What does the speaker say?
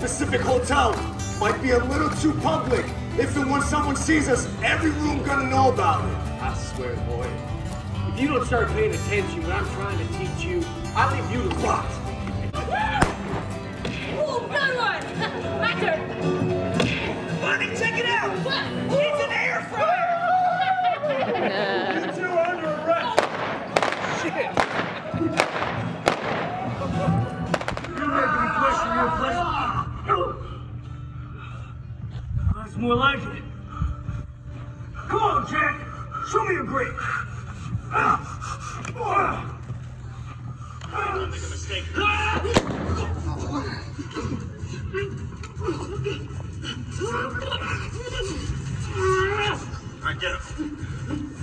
specific hotel might be a little too public. If and when someone sees us, every room gonna know about it. I swear, boy. If you don't start paying attention when I'm trying to teach you, I'll leave you to rot. Ooh, good one! My turn! Honey, check it out! It's an air fryer! It's more like it. Come on, Jack. Show me your grip. Don't make a mistake. All right, get him.